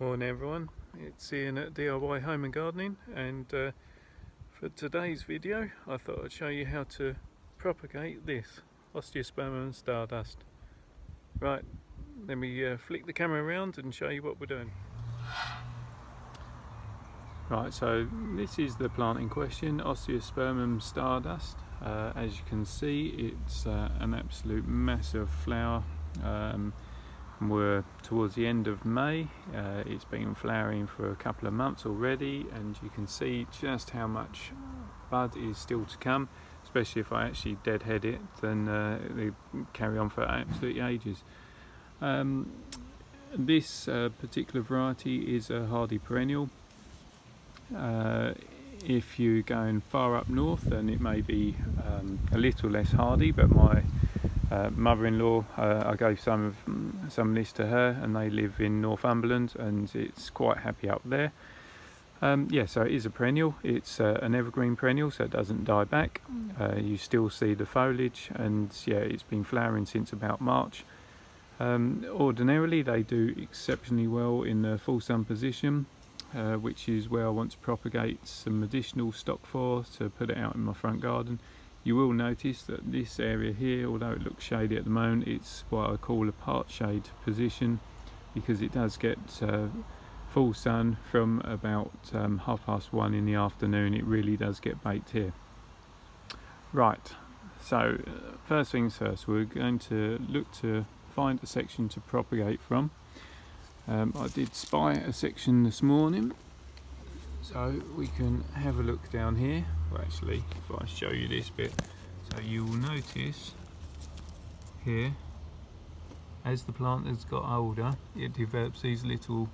Morning everyone, it's Ian at DIY Home and Gardening and uh, for today's video I thought I'd show you how to propagate this Osteospermum stardust. Right, let me uh, flick the camera around and show you what we're doing. Right, so this is the plant in question, Osteospermum stardust. Uh, as you can see it's uh, an absolute massive flower. Um, we're towards the end of May. Uh, it's been flowering for a couple of months already and you can see just how much bud is still to come especially if I actually deadhead it then uh, they carry on for absolutely ages. Um, this uh, particular variety is a hardy perennial. Uh, if you're going far up north then it may be um, a little less hardy but my uh, mother-in-law, uh, I gave some of some of this to her, and they live in Northumberland, and it's quite happy up there. Um, yeah, so it is a perennial. It's uh, an evergreen perennial, so it doesn't die back. Uh, you still see the foliage, and yeah, it's been flowering since about March. Um, ordinarily, they do exceptionally well in the full sun position, uh, which is where I want to propagate some additional stock for to put it out in my front garden. You will notice that this area here, although it looks shady at the moment, it's what I call a part shade position because it does get uh, full sun from about um, half past one in the afternoon. It really does get baked here. Right, so uh, first things first, we're going to look to find a section to propagate from. Um, I did spy a section this morning so we can have a look down here. Well actually if I show you this bit so you will notice here as the plant has got older it develops these little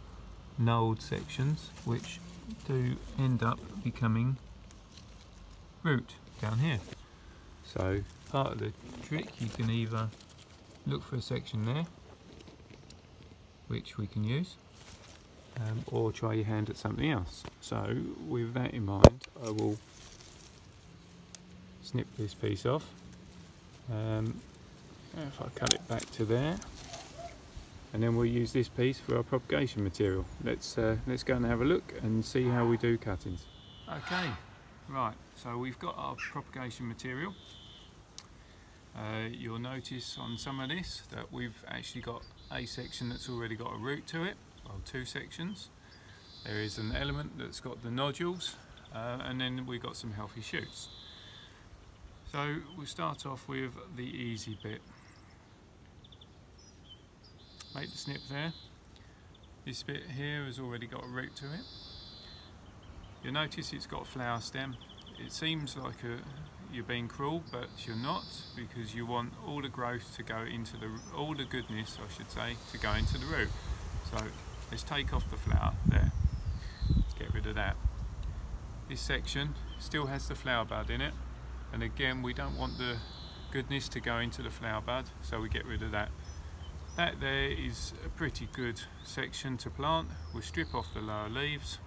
knolled sections which do end up becoming root down here. So part of the trick you can either look for a section there which we can use um, or try your hand at something else. So with that in mind I will snip this piece off. Um, if I cut it back to there and then we'll use this piece for our propagation material. Let's, uh, let's go and have a look and see how we do cuttings. Okay, right, so we've got our propagation material. Uh, you'll notice on some of this that we've actually got a section that's already got a root to it well, two sections. There is an element that's got the nodules uh, and then we've got some healthy shoots. So we'll start off with the easy bit. Make the snip there. This bit here has already got a root to it. You'll notice it's got a flower stem. It seems like a, you're being cruel, but you're not, because you want all the growth to go into the, all the goodness, I should say, to go into the root. So Let's take off the flower there. Let's get rid of that. This section still has the flower bud in it. And again, we don't want the goodness to go into the flower bud, so we get rid of that. That there is a pretty good section to plant. We'll strip off the lower leaves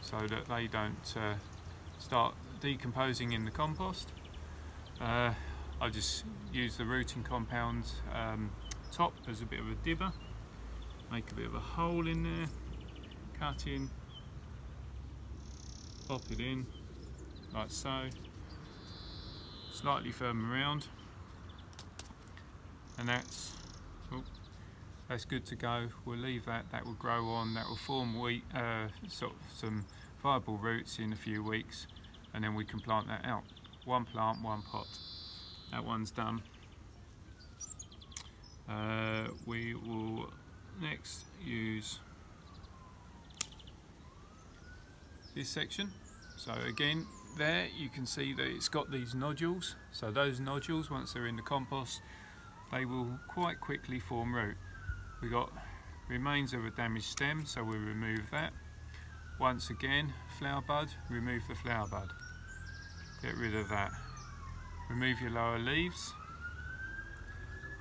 so that they don't uh, start decomposing in the compost. Uh, I just use the rooting compound um, top as a bit of a dibber make a bit of a hole in there, cut in, pop it in, like so, slightly firm around, and that's oh, that's good to go. We'll leave that, that will grow on, that will form wheat, uh, sort of some viable roots in a few weeks, and then we can plant that out. One plant, one pot. That one's done. Uh, we will next use this section. So again there you can see that it's got these nodules. So those nodules once they're in the compost they will quite quickly form root. We got remains of a damaged stem so we remove that. Once again flower bud remove the flower bud. Get rid of that. Remove your lower leaves.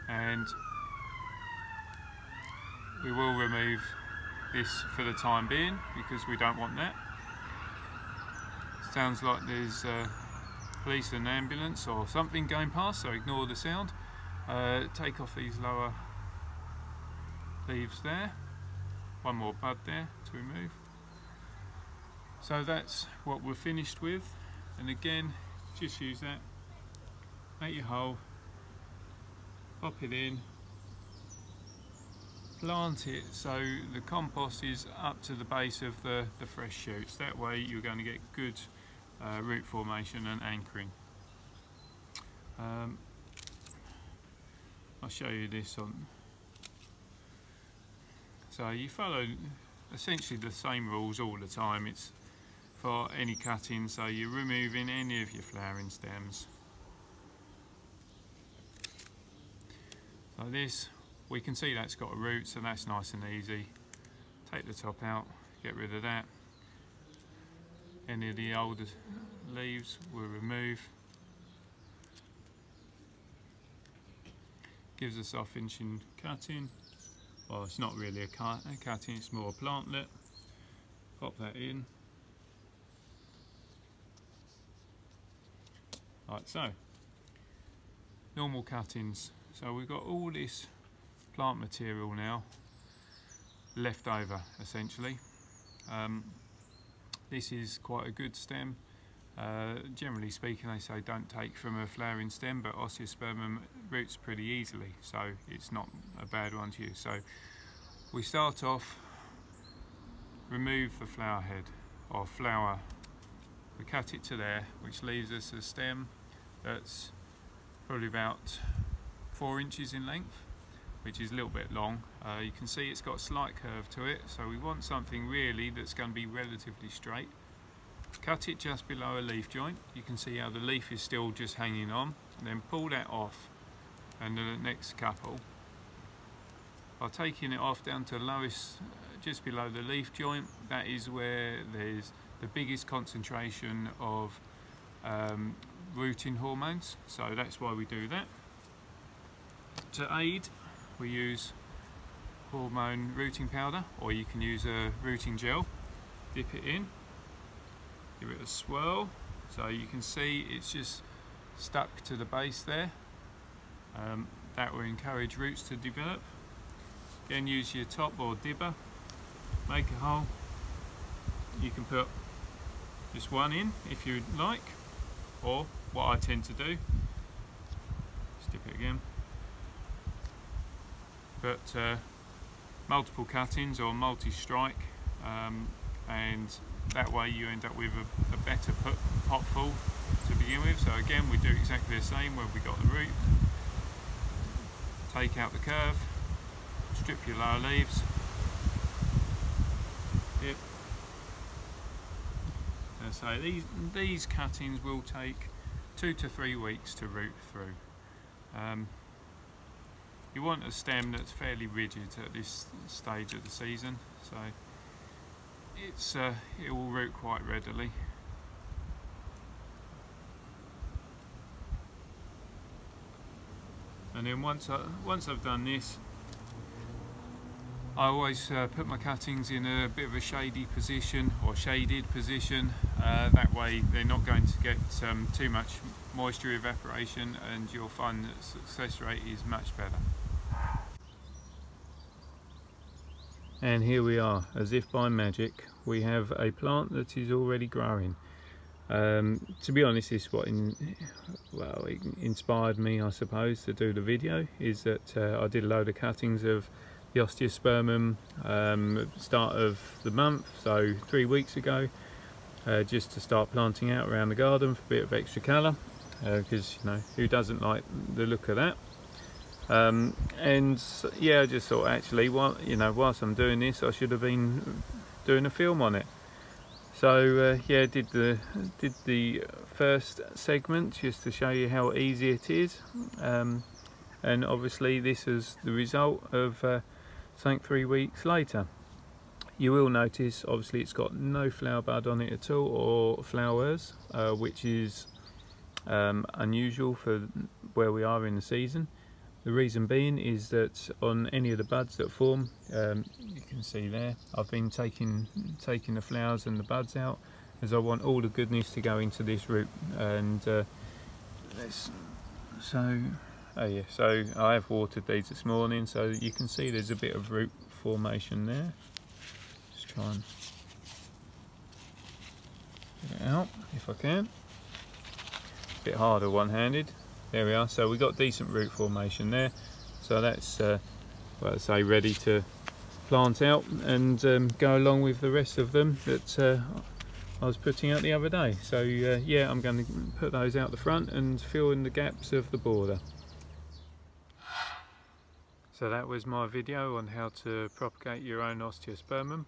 And we will remove this for the time being because we don't want that. Sounds like there's uh, police and ambulance or something going past, so ignore the sound. Uh, take off these lower leaves there. one more bud there to remove. So that's what we're finished with. And again, just use that, make your hole, pop it in, plant it so the compost is up to the base of the, the fresh shoots. That way you're going to get good uh, root formation and anchoring. Um, I'll show you this on. So you follow essentially the same rules all the time. It's for any cutting, so you're removing any of your flowering stems. So this we can see that's got a root so that's nice and easy. Take the top out get rid of that. Any of the older leaves we'll remove. Gives us our finishing cutting. Well it's not really a, cut, a cutting it's more a plantlet. Pop that in. Like so. Normal cuttings. So we've got all this plant material now left over essentially. Um, this is quite a good stem. Uh, generally speaking they say don't take from a flowering stem but Osteospermum roots pretty easily so it's not a bad one to use. So we start off, remove the flower head or flower, we cut it to there which leaves us a stem that's probably about four inches in length which is a little bit long. Uh, you can see it's got a slight curve to it, so we want something really that's going to be relatively straight. Cut it just below a leaf joint. You can see how the leaf is still just hanging on. then pull that off and the next couple. By taking it off down to lowest, uh, just below the leaf joint, that is where there's the biggest concentration of um, rooting hormones. So that's why we do that. To aid we use hormone rooting powder or you can use a rooting gel. Dip it in give it a swirl. So you can see it's just stuck to the base there. Um, that will encourage roots to develop. Again use your top or dibber make a hole. You can put just one in if you'd like or what I tend to do. Dip it again but uh, multiple cuttings or multi-strike um, and that way you end up with a, a better pot full to begin with. So again we do exactly the same where we got the root take out the curve strip your lower leaves. Yep. And so these these cuttings will take two to three weeks to root through. Um, you want a stem that's fairly rigid at this stage of the season so it's uh, it will root quite readily and then once I, once I've done this I always uh, put my cuttings in a bit of a shady position or shaded position uh, that way they're not going to get um, too much moisture evaporation and you'll find that success rate is much better. And here we are as if by magic we have a plant that is already growing. Um, to be honest this is what in, well inspired me I suppose to do the video is that uh, I did a load of cuttings of the osteospermum um, start of the month so three weeks ago uh, just to start planting out around the garden for a bit of extra colour because uh, you know who doesn't like the look of that um, and yeah I just thought actually while, you know whilst I'm doing this I should have been doing a film on it. So uh, yeah did the did the first segment just to show you how easy it is. Um, and obviously this is the result of uh, something three weeks later. You will notice obviously it's got no flower bud on it at all or flowers uh, which is um, unusual for where we are in the season the reason being is that on any of the buds that form, um, you can see there, I've been taking, taking the flowers and the buds out as I want all the goodness to go into this root. And uh, so, oh yeah, so I have watered these this morning, so you can see there's a bit of root formation there. Just try and get it out if I can. A bit harder one-handed. There we are. So we've got decent root formation there. So that's, uh, well, I say, ready to plant out and um, go along with the rest of them that uh, I was putting out the other day. So uh, yeah, I'm going to put those out the front and fill in the gaps of the border. So that was my video on how to propagate your own osteospermum.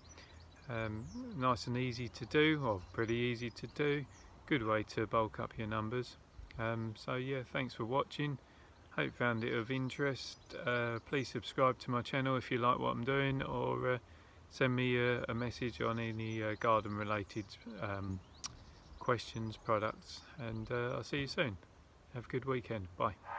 Um, nice and easy to do, or pretty easy to do. Good way to bulk up your numbers. Um, so yeah, thanks for watching. Hope you found it of interest. Uh, please subscribe to my channel if you like what I'm doing, or uh, send me a, a, message on any uh, garden related um, questions, products, and uh, I'll see you soon. Have a good weekend. Bye.